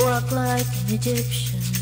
walk like an Egyptian.